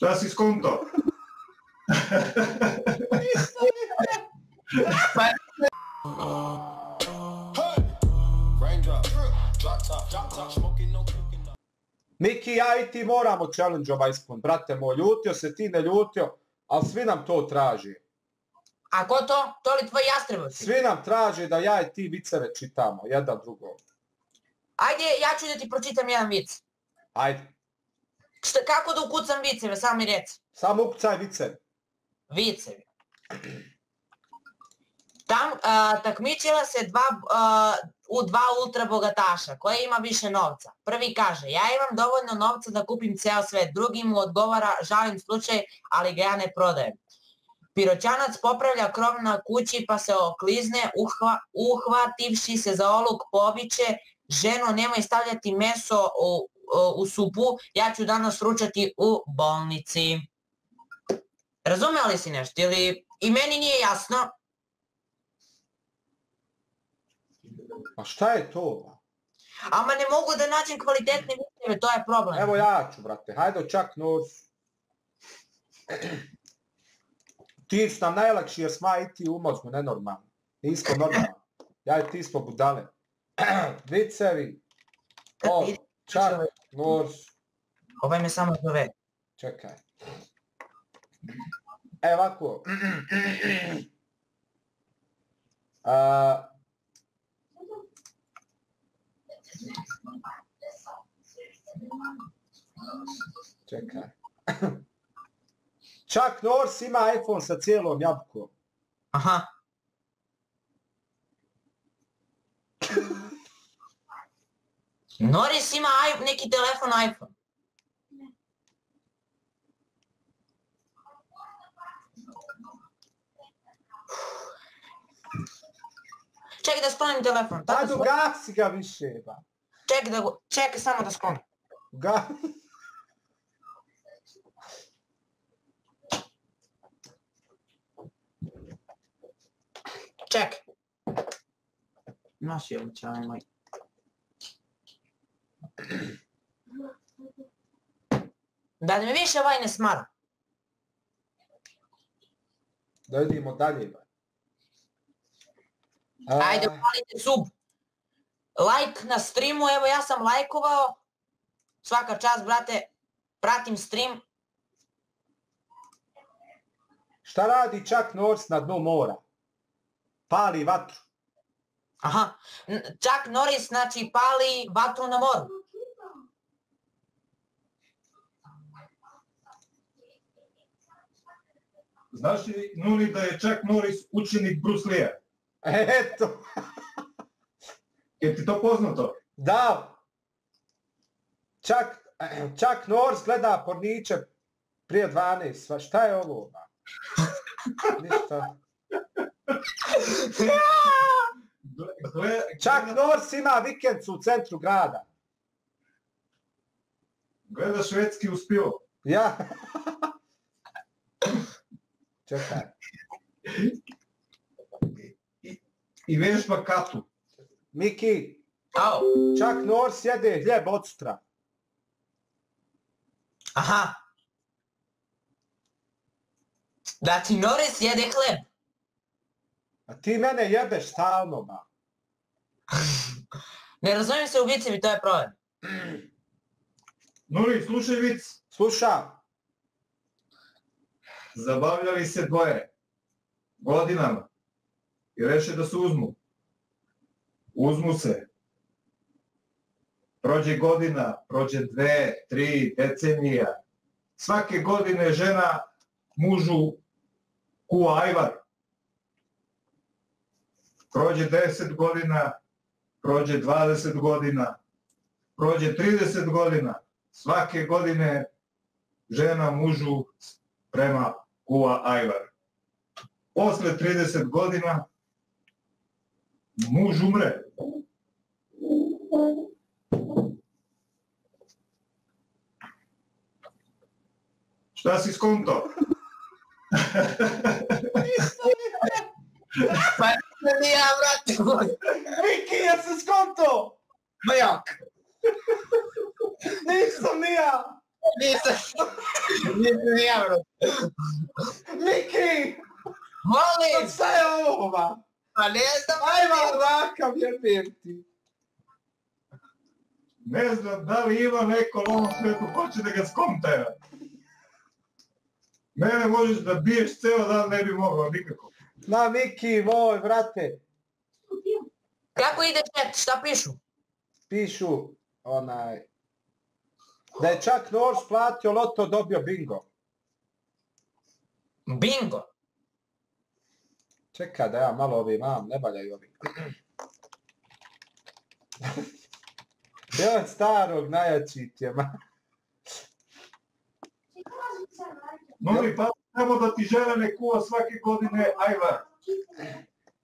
Šta si skonto? Miki, ja i ti moramo challenge ovaj ispun, brate moj, ljutio se, ti ne ljutio, ali svi nam to traži. A ko to? To li tvoji jastrebovi? Svi nam traže da ja i ti viceve čitamo, jedan drugog. Ajde, ja ću da ti pročitam jedan vic. Ajde, Šta, kako da ukucam viceve, samo mi reci. samo ukucaj viceve. Vicevi. Tam a, takmičila se dva, u dva ultra bogataša koja ima više novca. Prvi kaže, ja imam dovoljno novca da kupim ceo svet. Drugi mu odgovara, žalim slučaj, ali ga ja ne prodajem. Piroćanac popravlja krov na kući pa se oklizne, uhva, uhvativši se za oluk poviče, ženo nemoj stavljati meso u, u supu, ja ću danas ručati u bolnici. Razumeo li si nešto ili i meni nije jasno? A šta je to? Ama ne mogu da nađem kvalitetne viceve, to je problem. Evo ja ću, brate, hajde čak nos. Ti nam najlakši jer sma i ti u mozgu, nenormalno. Nismo normalni. Ja i ti smo budale. Vicevi. O, čak, nos. Ovaj me samo zove. Čekaj. E, ovako. A, čekaj. Čak Norris ima iPhone sa cijelom jabukom. Aha. Норис има ай... neki телефон iPhone. Чакай да спомням телефон. А, добра сега вижте, ба. Чакай да го... Чакай само да спомням. Кога? Чакай. Нашия обичайен майк. Da mi više ovaj ne smara. Da vidimo dalje. A, Ajde, upalite sub. Like na streamu, evo ja sam lajkovao. Svaka čast, brate. Pratim stream. Šta radi čak Norris na dnu mora? Pali vatru. Aha. Čak Norris, znači, pali vatru na moru. Znaš li, da je čak Norris učenik Bruce Lee-a? Eto, Je ti to poznato? da. Čak, čak Norris gleda porniče prije 12. Sva, šta je ovo? Ništa. Čak Norris ima vikencu u centru grada. Gleda švedski uspio. Ja. Čekaj. I vežba katu. Miki, Ao. čak Norris jede hljeb od sutra. Aha. Znači, Norris jede hleb. A ti mene jebeš stalno, ba. Ne razumijem se u vicevi, to je problem. Nuni, slušaj vic. Slušam. Zabavljali se dvoje. Godinama. I reše da se uzmu. Uzmu se. Prođe godina, prođe dve, tri, decenija. Svake godine žena mužu kuva ajvar. Prođe 10 godina, prođe 20 godina, prođe 30 godina. Svake godine žena mužu prema kuva ajvar. Posle 30 godina muž umre. Šta si skonto? Pa ne ja, brate moj. Miki, ja se skonto! Ma jak? Nisam ni ja! Nisam. Miki! Molim, Šta je ovo, pa ne znam. Ajma, raka, vjerujem ti. Ne znam da li ima neko u ovom svijetu ko će da ga skontera. Mene možeš da biješ ceo dan, ne bi mogao nikako. Na, Miki, moj, vrate. Kako ide chat, šta pišu? Pišu, onaj... Da je čak Nors platio loto, dobio bingo. Bingo. Čekaj da ja malo ovi mam, ne valjaju ovi. Od starog najjači ti je, ma. Novi pa samo da ti žena ne kuva svake godine ajvar.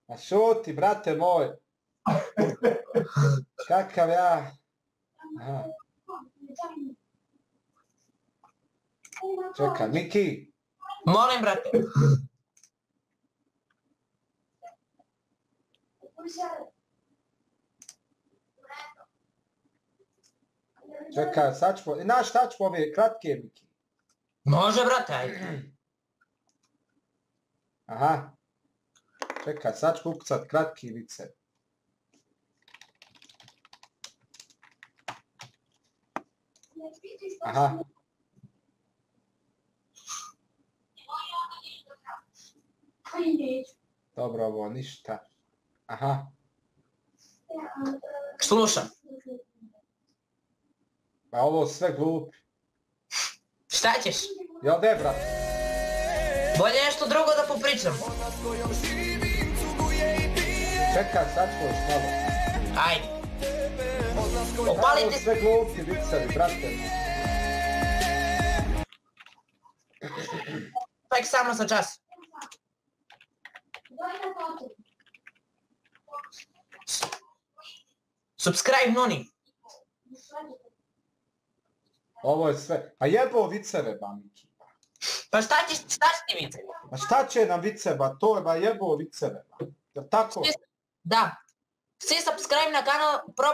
Ma šuti, brate moj. Kakav ja. Aha. Čekaj, Miki. Molim, brate. Čekaj, sad ćemo, znaš šta ćemo ove kratke, Miki? Može, brate, ajde. Aha. Čekaj, sad ću ukucat kratki vice. Aha. Dobro, ovo ništa. Aha. Slušam. Pa ovo sve glupi. Šta ćeš? Jel ne, brate? Bolje nešto drugo da popričamo. Čekaj, sad još malo. Ajde. Ovo Opalite sve glupi vicevi, brate. tek samo za čas. Subscribe Noni. Ovo je sve. A jebo viceve, ba, Miki. Pa šta ćeš, šta će ti vice? A šta će nam viceba? To je ba jebo viceve. ba. Jel tako? Da. Svi subscribe na kanal, pro...